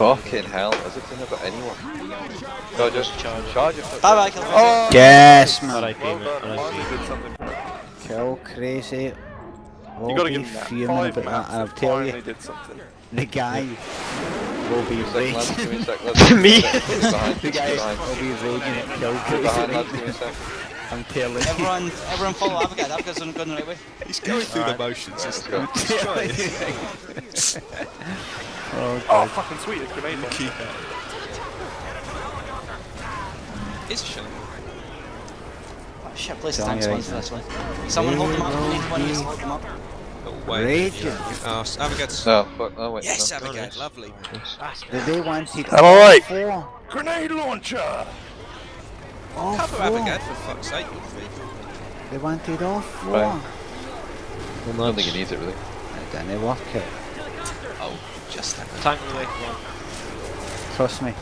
Fucking hell, Has it gonna got anyone? No, just charge. Charge it. Bye bye, kill oh! Yes, man. RIP, man. RIP. Kill crazy. I'll you gotta be fuming about that, I'll tell you. Did. The guy will be raging. To me? the guy will be raging at kill crazy. I'm telling Everyone, everyone follow Avogad. Avogad's going the right way. He's going through the motions. He's trying. Oh, Oh, fucking sweet, a grenade launcher. keep. It's a shame. Oh shit, place the Tell tanks right once for this one. Someone hold them up. We need one needs to hold them up. Oh, wait. Raging. Oh, Abigail's. No, oh, fuck, no, wait. Yes, no. Abigail, lovely. The they wanted I'm alright. Grenade launcher! All Cover four. Abigail, for fuck's sake. They wanted all four. Right. I don't think he needs it really. It didn't work out. Oh, just that. Tank away, come. Trust me.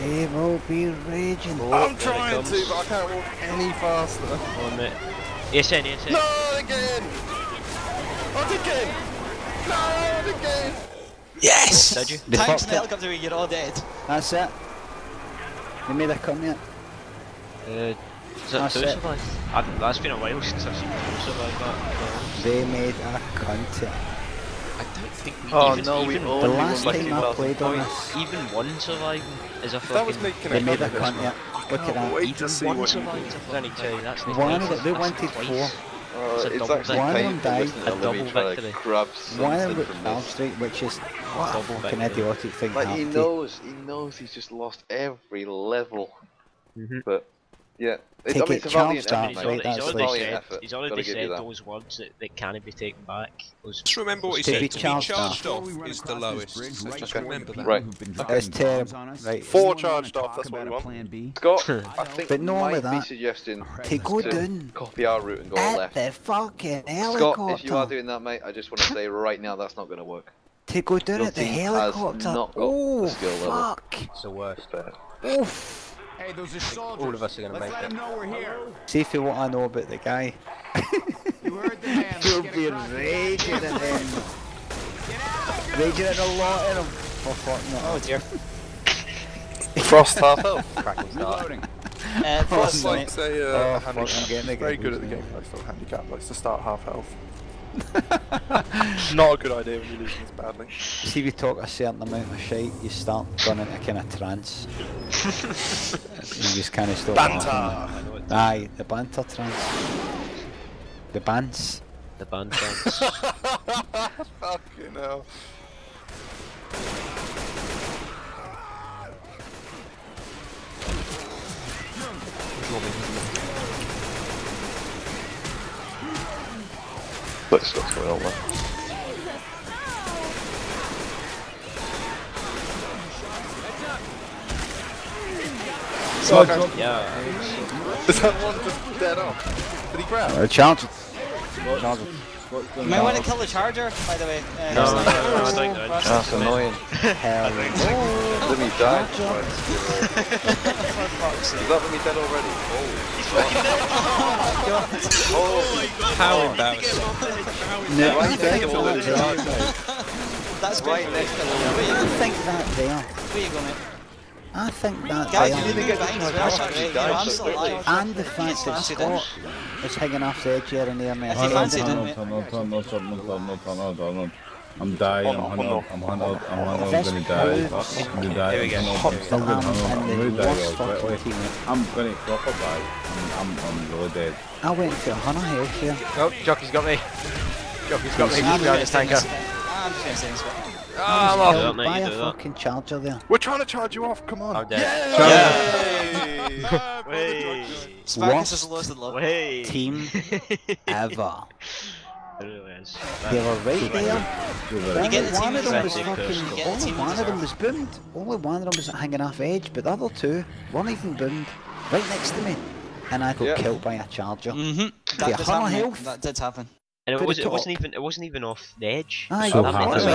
They will be raging. Oh, I'm trying to, but I can't walk any faster. Come on, mate. ESN, ESN. Not again! Not again! Not again! Yes! Did you? They Tanks fucked in the it. helicopter, you're all dead. That's it. They made a come yet. Uh, is that That's two it. survive? I, that's been a while since I've seen two survive that. They made a cunt yet. I don't think we Oh Even- no, we even The last time I played on this, Even one surviving is a fucking... That was making they made a cunt of cunt this, yet. man. Look at that. Wait Even to one what you survived do. a fucking two, that's One thing, of them- they wanted twice. four. Uh, It's a it's double actually victory. One of them died. A double try to victory. grab One of something them from Valve. Strike, which is what a Double fucking victory. idiotic thing Like he knows, he knows he's just lost every level. Mhm. But yeah, it, Take I mean, it it's a chance that, He's right, mate. he's It's a like- already said, he's already Gotta give you said that. those words that, that can't be taken back. Those Just remember what he said. be To be charged charged off. off is the lowest. So just Okay. remember that. Right. It's terrible. Right. Four charged off, that's what we want. Scott, I think But not only might be that, suggesting To go to down copy our route and go at left. the fucking Scott, if you are doing that, mate, I just want to say right now that's not going to work. to go down at the team has helicopter. not got the oh, skill level. fuck. It's the worst. But Oof. Hey, those are soldiers. All of us are gonna Let's make let it. know we're here. See if you what I know about the guy. you heard the man. You'll be raging at them. Raging at a lot of them. For fuck no. Oh dear. Frost half health. Reloading. Uh, Frost plus, likes a uh, Oh, fuck. I'm getting the Very good at the game, though, still handicap, likes to start half health. Not a good idea when you're losing this badly. See if you talk a certain amount of shit, you start going into kind of trance. you just kind of stop. Banter! laughing. Aye, the banter trance. The bands. The band dance. Fucking hell. split stuff going on there. Oh, Yeah. Is that one just dead off? Did he grab? Uh, Challenge it. Challenge it you might want to kill the charger, by the way. Uh, No, just no, like- no, no, I think no. Frost. That's annoying. Hell. Let me die. Is that let me dead already? Holy How embarrassing. No, Right I next to think the that- That's good. Right next to the Where you think that there. Where you go, mate? I think that they really good so and the fact that Scott is hanging off the edge here and the air. I'm dying, I'm hungover, I'm hungover, I'm I'm gonna die. I'm gonna die, I'm I'm gonna I'm gonna die, wait, I'm gonna proper die, I'm, I'm, I'm dead. I went for a hunter health here. Oh, Jockey's got me. Jockey's got me, his tanker. I'm just gonna say this one. Ah, I'm Killed off. by Mate, a you that. fucking charger there. We're trying to charge you off, come on. I'm dead. Yay! Way. Sparkus is the lowest of the Team ever. It really is. They were right there. You're You very get the Only one of them was fucking. You get the Only one of them was boomed. Only one of them was hanging off edge, but the other two weren't even boomed. Right next to me, and I got Yeah. killed by a charger. Mm-hmm. Yeah, That did happen. health. That did happen. And it, Could was, have it wasn't even it wasn't even off the edge. Aye, So that hard makes to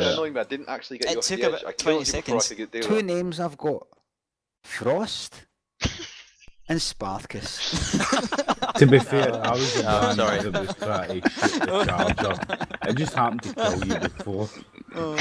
It annoying, but I didn't actually get It you off took the edge. about 20 killed you before I seconds. could get deal Two with it. names I've got: Frost and Sparkus. To be fair, I was the Oh, man sorry. that was trying to shoot the charger. I just happened to kill you before. Oh.